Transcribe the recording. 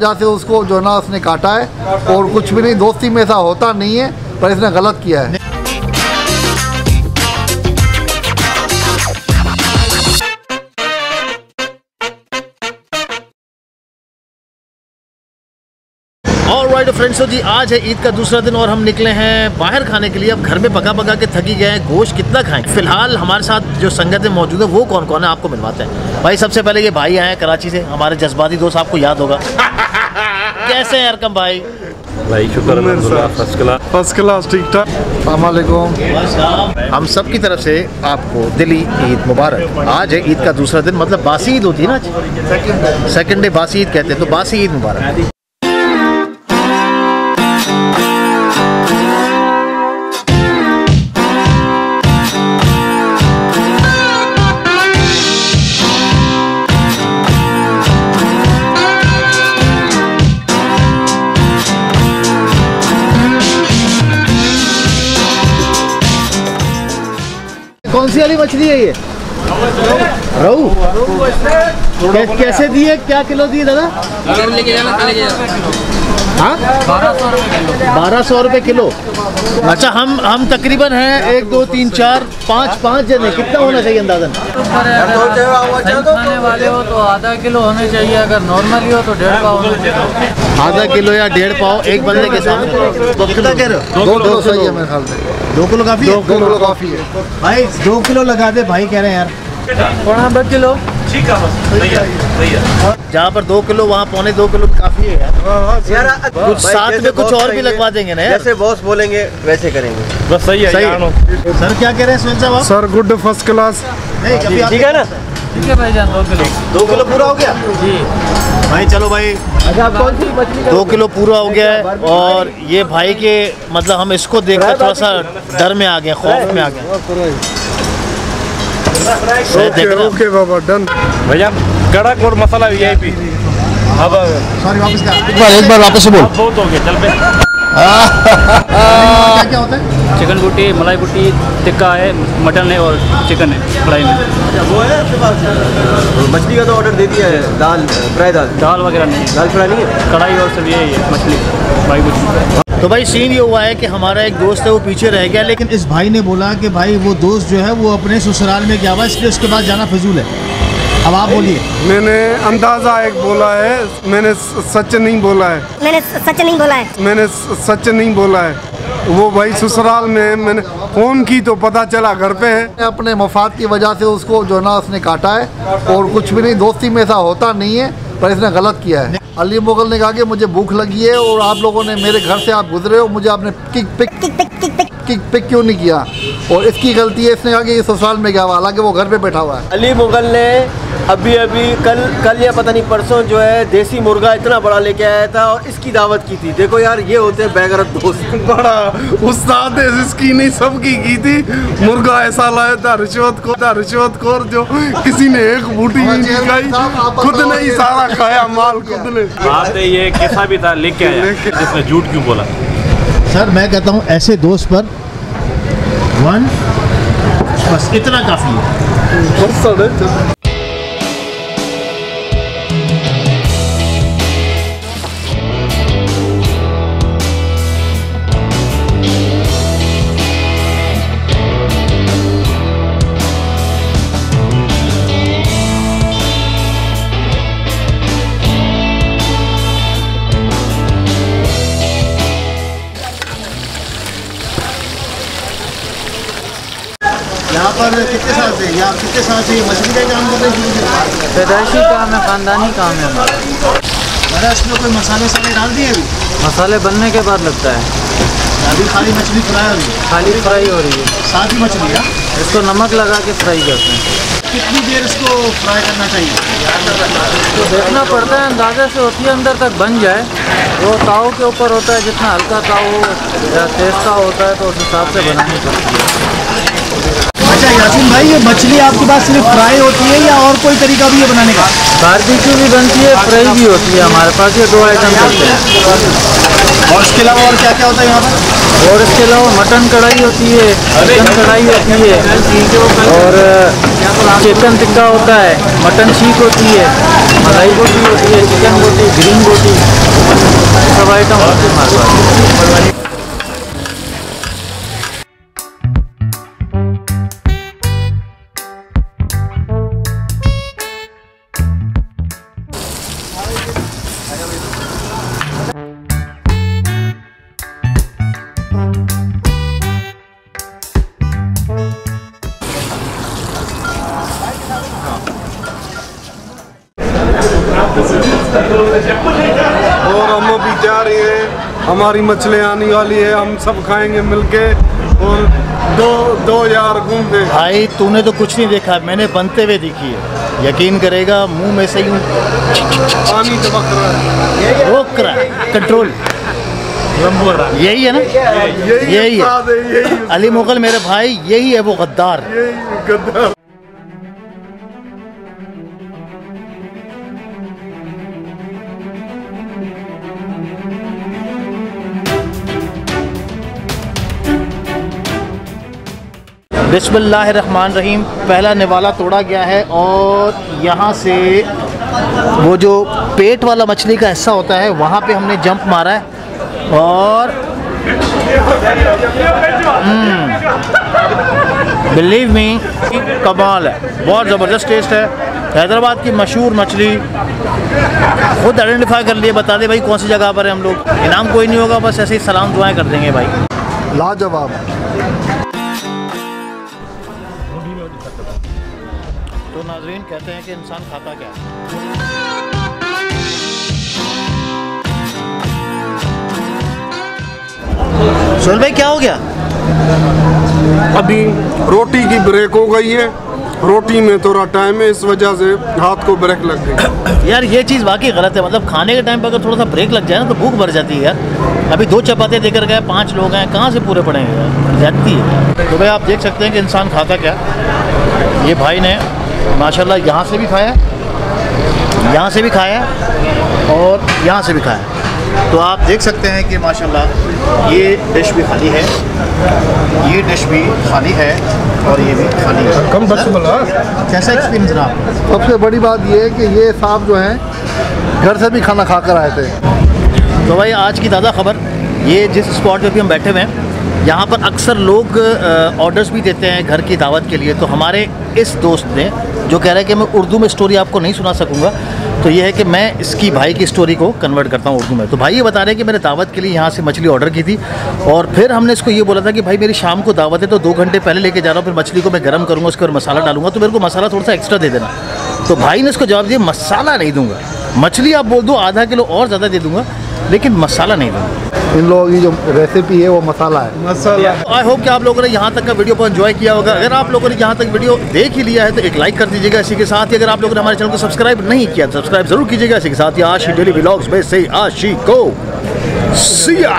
वजह से उसको जो ना उसने काटा है और कुछ भी नहीं, दोस्ती में ऐसा होता नहीं है, पर इसने गलत किया है। और राइट फ्रेंड्स तो जी आज है ईद का दूसरा दिन और हम निकले हैं बाहर खाने के लिए। अब घर में पका पका के थकी गए हैं गोश्त कितना खाएँ? फ़िलहाल हमारे साथ जो संगत में मौजूद है वो कौन कौन है आपको मिलवाते हैं। भाई सबसे पहले ये भाई आए हैं कराची से हमारे जज्बाती दोस्त आपको याद होगा। कैसे हैं अरकम भाई? भाई शुक्र फ़र्स्ट क्लास। फ़र्स्ट क्लास ठीक ठाक। हम सब की तरफ़ से आपको दिली ईद मुबारक। आज है ईद का दूसरा दिन मतलब बासी ईद होती है ना सेकंड डे बासी ईद कहते हैं तो बासी ईद मुबारक। कौन सी वाली मछली है ये? रहू। कैसे दिए क्या किलो दिए दादा? हाँ? बारह सौ रुपये किलो। अच्छा हम हम तकरीबन हैं एक दो तीन चार पाँच पाँच जने। कितना होना चाहिए अंदाजन? खाने वाले हो तो आधा किलो होने चाहिए अगर नॉर्मली हो तो डेढ़ पाव आधा किलो या डेढ़ पाव एक बंदे के साथ तो कितना कह रहे हो? दो किलो सही है मेरे ख्याल से। दो किलो काफ़ी दो किलो काफ़ी है। भाई दो किलो लगा दे भाई कह रहे हैं यार। पौना दो किलो जहाँ पर दो किलो वहाँ पौने दो किलो काफ़ी है यार कुछ साथ में कुछ और भी लगवा देंगे ना जैसे बॉस बोलेंगे वैसे करेंगे बस सही है सही सर क्या कह रहे हैं सुनील साहब सर गुड फ़र्स्ट क्लास ठीक है ना ठीक है भाईजान दो किलो दो किलो पूरा हो गया जी भाई चलो भाई अच्छा कौन सी मछली दो किलो पूरा हो गया है और ये भाई के मतलब हम इसको देखकर थोड़ा सा डर में आ गए खौफ में आ गए देख ओके ओके बाबा डन भैया कड़क और मसाला वीआईपी अब सॉरी वापस एक बार एक बार वापस से बोल। बहुत हो गया चल पे क्या क्या होता है? चिकन बुटी मलाई बुटी टिक्का है मटन है और चिकन है फ्राई में। वो है आपके पास? मछली का तो ऑर्डर दे दिया है दाल फ्राई दाल। दाल वगैरह नहीं। दाल फ्राई नहीं है? कढ़ाई और सब यही है मछली फ्राई बुटी तो भाई सीन ये हुआ है कि हमारा एक दोस्त है वो पीछे रह गया लेकिन इस भाई ने बोला कि भाई वो दोस्त जो है वो अपने ससुराल में गया हुआ इसलिए उसके बाद जाना फजूल है। अब आप बोलिए। मैंने अंदाज़ा एक बोला है मैंने सच नहीं बोला है। मैंने सच नहीं बोला है। मैंने सच नहीं बोला है। वो भाई ससुराल में मैंने फ़ोन की तो पता चला घर पे है। अपने मफाद की वजह से उसको जो ना उसने काटा है और कुछ भी नहीं दोस्ती में ऐसा होता नहीं है पर इसने गलत किया है। अली मुगल ने कहा कि मुझे भूख लगी है और आप लोगों ने मेरे घर से आप गुजरे हो, मुझे आपने पिक पिक किक पिक क्यों नहीं किया? और इसकी गलती है इसने कहा कि ये ससुराल में गया हुआ हालाँकि वो घर पे बैठा हुआ है। अली मुगल ने अभी अभी कल कल या पता नहीं परसों जो है देसी मुर्गा इतना बड़ा लेके आया था और इसकी दावत की थी। देखो यार ये होते हैं बेगरत दोस्त। बड़ा उस्ताद है जिसकी नहीं सबकी की थी। मुर्गा ऐसा लाया था रिश्वत को था रिश्वत खोर जो किसी ने एक बूटी भी नहीं खाई खुद ने ही सारा खाया माल खुद ने। बात ये कैसा भी था लेके आया जिसने झूठ क्यों बोला? सर मैं कहता हूँ ऐसे दोस्त पर वन बस इतना काफ़ी है। पर कितने साल से या कितने साल से मछली का काम कर रहे हैं पैदाइशी काम है ख़ानदानी काम है। हमारा इसमें कोई मसाले वसाले डाल दिए अभी? मसाले बनने के बाद लगता है। अभी खाली मछली फ्राई हो रही है। खाली फ्राई हो रही है। ही मछली है? इसको नमक लगा के फ्राई करते हैं। कितनी देर इसको फ्राई करना चाहिए? तो देखना पड़ता है अंदाजे से होती है अंदर तक बन जाए। वो ताव के ऊपर होता है जितना हल्का ताव हो या तेज ताव होता है तो उस हिसाब से बनानी पड़ती है। अच्छा यासीन भाई ये मछली आपके पास सिर्फ़ फ्राई होती है या और कोई तरीका भी है बनाने का? बारबेक्यू भी बनती है फ्राई भी होती है हमारे पास ये दो आइटम बनते हैं। और इसके अलावा और क्या क्या होता है यहाँ पर? और इसके अलावा मटन कढ़ाई होती है चिकन कढ़ाई होती है और चिकन टिक्का होता है मटन शीख होती है मलाई बोटी होती है चिकन बोटी ग्रीन बोटी सब आइटम होती है हमारे पास। हमारी मछलियाँ आने वाली है हम सब खाएँगे मिलके और दो दो यार घूमते भाई तूने तो कुछ नहीं देखा मैंने बनते हुए देखी है। यकीन करेगा मुँह में से यूँ पानी टपक रहा है। रोक रहा है। कंट्रोल यही है ना? यही यही है। है अली मुगल मेरे भाई यही है वो गद्दार। यही गद्दार। बिस्मिल्लाहिर्रहमान रहीम पहला निवाला तोड़ा गया है और यहाँ से वो जो पेट वाला मछली का हिस्सा होता है, वहाँ पे हमने जंप मारा है और बिलीव मी कमाल है, बहुत ज़बरदस्त टेस्ट है। हैदराबाद की मशहूर मछली, खुद आइडेंटिफाई कर लिए, बता दे भाई कौन सी जगह पर है हम लोग। इनाम कोई नहीं होगा, बस ऐसे ही सलाम दुआएँ कर देंगे भाई। लाजवाब। तो नाजरीन कहते हैं कि इंसान खाता क्या है? सुन भाई क्या हो गया? अभी रोटी की ब्रेक हो गई है। रोटी में थोड़ा टाइम है इस वजह से हाथ को ब्रेक लग गई। यार ये चीज़ वाकई गलत है। मतलब खाने के टाइम पर अगर थोड़ा सा ब्रेक लग जाए ना तो भूख भर जाती है यार। अभी दो चपाते देकर गए पाँच लोग हैं कहाँ से पूरे पड़ेंगे यार? जाती है। तो भाई आप देख सकते हैं कि इंसान खाता क्या ये भाई ने माशाल्लाह यहाँ से भी खाया यहाँ से भी खाया और यहाँ से भी खाया तो आप देख सकते हैं कि माशाल्लाह ये डिश भी खाली है ये डिश भी खाली है और ये भी खाली है। कम बस बोला कैसा एक्सपीरियंस रहा? सबसे बड़ी बात ये है कि ये साहब जो हैं घर से भी खाना खा कर आए थे। तो भाई आज की ताज़ा खबर ये जिस स्पॉट पे भी हम बैठे हुए हैं यहाँ पर अक्सर लोग ऑर्डर्स भी देते हैं घर की दावत के लिए। तो हमारे इस दोस्त ने, जो कह रहा है कि मैं उर्दू में स्टोरी आपको नहीं सुना सकूँगा तो ये है कि मैं इसकी भाई की स्टोरी को कन्वर्ट करता हूँ उर्दू में। तो भाई ये बता रहे हैं कि मैंने दावत के लिए यहाँ से मछली ऑर्डर की थी और फिर हमने इसको ये बोला था कि भाई मेरी शाम को दावत है तो दो घंटे पहले लेके जा रहा हूँ, फिर मछली को मैं गर्म करूँगा, उसके ऊपर मसाला डालूँगा तो मेरे को मसाला थोड़ा सा एक्स्ट्रा दे देना। तो भाई ने इसको जवाब दिया, मसाला नहीं दूँगा। मछली आप बोल दो, आधा किलो और ज़्यादा दे दूँगा। लेकिन मसाला नहीं दूँगा इन लोगों की जो रेसिपी है वो मसाला है। मसाला। आई होप कि आप लोगों ने यहाँ तक का वीडियो को एंजॉय किया होगा। अगर आप लोगों ने यहाँ तक वीडियो देख ही लिया है तो एक लाइक कर दीजिएगा इसी के साथ ही। अगर आप लोगों ने हमारे चैनल को सब्सक्राइब नहीं किया तो सब्सक्राइब ज़रूर कीजिएगा इसी के साथ ही। आशी डेली ब्लॉग्स में से आशी को सिया।